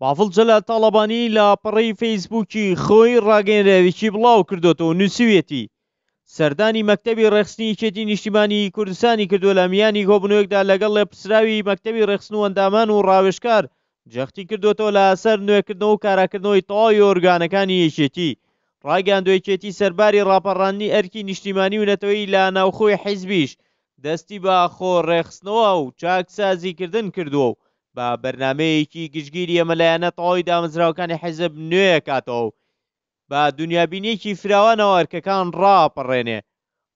باڤڵ جەلال تاڵەبانی لە پەڕەی فەیسبووکی خۆی ڕاگەیەنراوێکی بڵاو کردوێتەوە نووسویەتی سەردانی مەکتەبی ڕێخستنی یەکێتی نیشتیمانی کوردستانی کردووە لە میانی کۆبنەوەیەکدا لەگەڵ لێپرسراوی مەکتەبی ڕێخستن و ئەندامان و ڕاوێژکار جەختی کردۆتەوە لە سەر نوێکردنەوە و کاراکردنەوەی تەواوی ئۆرگانەکانی یەکێتی، ڕایگەیاندوەیەکێتی سەرباری ڕاپەڕاندنی ئەرکی نیشتیمانی و نەتەوەیی لە ناوخۆی حیزبیش دەستی بە خۆ ڕێخستنەوە و چاکسازی کردن کردوە و بە بەرنامەیەکی گشتگیری ئەمەلایەنە تەواوی دامەزراوەکانی حیزب نوێەکاتەوە و بە دونیابینییەکی فراوانەوە ئەرکەکان ڕائەپەڕێنێ.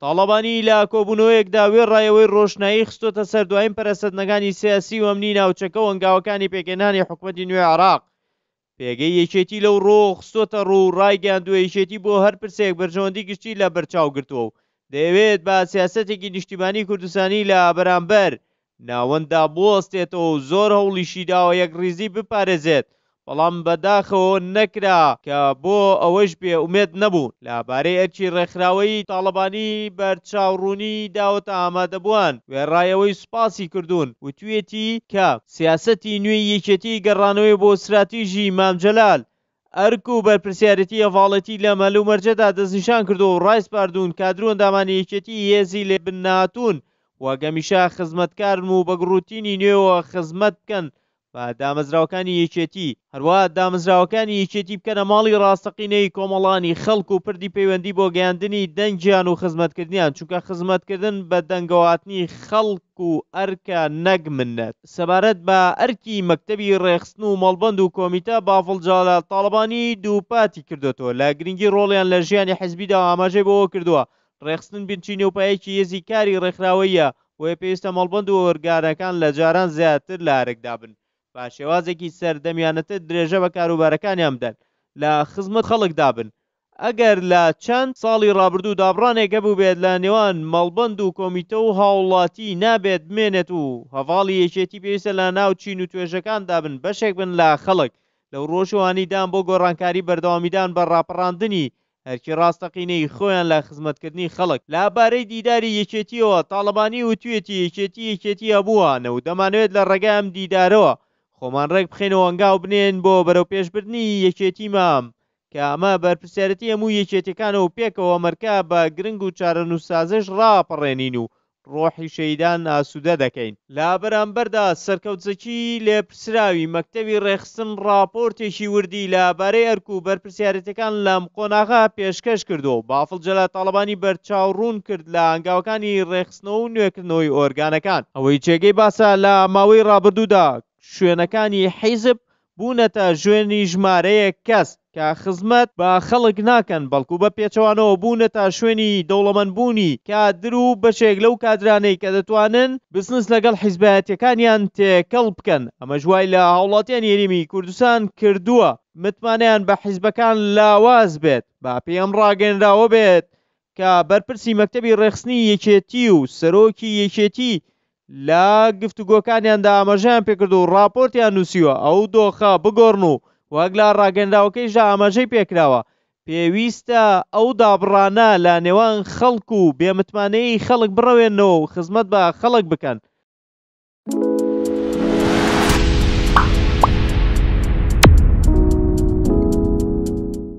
تاڵەبانی لە کۆبوونەوەیەکدا وێڕای ئەوەی ڕۆشنایی خستۆتە سەر دوایین پەرەسەتنەکانی سیاسی و ئەمنی ناوچەکە و هەنگاوەکانی پێکهێنانی حکومەتی نوێی عێراق، پێگەی یەکێتی لەو ڕووەوە خستۆتەڕوو و ڕایگەیاندووە یەکێتی بۆ هەر پرسێک بەرژەوەندی گشتی لەبەرچاو گرتووە و دەیەوێت بە سیاسەتێکی نیشتیمانی کوردستانی لە بەرامبەر ناوەنددا بوەستێتەوە و زۆر هەوڵیشی داوە یەکڕیزی بپارێزێت، بەڵام بەداخەوە نەکرا کە بۆ ئەوەیش بێ ئومێد نەبوون. لە بارەی ئەرکی ڕێکخراوەیی تاڵەبانی بەرچاو ڕوونی داوەتە ئامادەبووان، وێڕای ئەوەی سوپاسی کردوون، وتویەتی کە، سیاسەتی نوێی یەکێتی گەڕانەوەی بۆ ستراتیژی مام جەلال ئەرک و بەرپرسیارێتی هەڤاڵێتی لەم هەلومەرجەدا دەستنیشان کردووە و ڕایسپاردوون کادر و ئەندامانی یەکێتیی هێزی لێبننەهاتوون وەک هەمیشە خزمەتکارن و بە گڕوتینی نوێوە خزمەت بکەن بە دامەزراوەکانی یەکێتی، هەروەها دامەزراوەکانی یەکێتی بکەنە ماڵی ڕاستەقینەی کۆمەڵانی خەڵک و پردی پەیوەندی بۆ گەیاندنی دەنگیان و خزمەتکردنیان، چونکە خزمەتکردن بە دەنگەوەهاتنی خەڵک، حەق و ئەرکە نەک منەت. سەبارەت بە ئەرکی مەکتەبی ڕێخستن و مەڵبەند و کۆمیتە، بافڵ جەلال تاڵەبانی دووپاتی کردۆتەوە لە گرنگی ڕۆڵیان لە ژیانی حزبیدا و ئاماژەی بەوە کردووە، ڕێخستن بنچینە و پایەکی هێزی کاری ڕێکخراوەییە، بۆیە پێویستە مەڵبەند و ئۆرگانەکان لە جاران زیاتر لە ئەرکدا بن، بە شێوازێکی سەردەمیانەتر درێژە بە کاروبارەکانیان بدەن، لە خزمەت خەڵکدا بن. ئەگەر لە چەند ساڵی ڕابردوو دابڕانێک هەبووبێت لە نێوان مەڵبەند و کۆمیتە و هاوڵاتی نابێت بمێنێت و هەڤاڵی یەکێتی پێویستە لە ناو چین و توێژەکاندا بن بەشێک بن لە خەڵک لەو ڕۆژ و هانیدان بۆ گۆڕانکاری بەردەوامیدان بە ڕاپەڕاندنی ئەرکی ڕاستەقینەی خۆیان لە خزمەتکردنی خەڵک. لە بارەی دیداری یەکێتیەوە تاڵەبانی وتویەتی یەکێتی یەکێتی هەمووانە و دەمانەوێت لە ڕێگای ئەم دیدارەوە خۆمان ڕێک بخەین و هەنگاو بنێین بۆ بەرەوپێشبردنی یەکێتیمام کە ئەمە بەرپرسیارەتی هەموو یەکێتیەکانە و پێکەوە ئەمەرکە بە گرنگ و چارەنووسسازیش ڕاپەڕێنین و ڕۆحی شەهیدان ئاسوودە دەکەین. لە بەرامبەردا سەرکەوت زەکی لێپرسراوی مەکتەبی ڕێکخستن ڕاپۆرتێکی وردی لە بارەی ئەرک و بەرپرسیارێتیەکان لەم قۆناغە پێشکەش کردووە و بافڵ جەلال تاڵەبانی بەرچاو ڕوون کرد لە هەنگاوەکانی ڕێکخستنەوە و نوێکردنەوەی ئۆرگانەکان. ئەوەی جێگەی باسە لە ماوەی ڕابردوودا شوێنەکانی حیزب بوونەتە ژوێنی ژمارەیەک کەس کە خزمەت بە خەڵک ناکەن، بەڵکو بە پێچەوانەوە بوونەتە شوێنی دەوڵەمەند بوونی کادر و بەشێک لەو کادرانەی کە دەتوانن بزنس لەگەڵ حیزبایەتیەکانیان تێکەڵ بکەن، ئەمەش وای لە هاوڵاتیانی هەرێمی کوردستان کردووە متمانەیان بە حیزبەکان لاواز بێت، با پێم ڕاگەنراوەبێت کە بەرپرسی مەکتەبی ڕێکخستنی یەکێتی و سەرۆکی یەکێتی لە گفتوگۆکانیاندا ئاماژەیان پێکردووە و ڕاپۆرتیان نووسیوە، ئەو دۆخە بگۆڕن و وەک لە ڕاگەنراوەکەیشدا ئاماژەی پێکراوە، پێویستە ئەو دابڕانە لە نێوان خەڵک و بێ متمانەیی خەڵک بڕەوێننەوە و خزمەت بە خەڵک بکەن.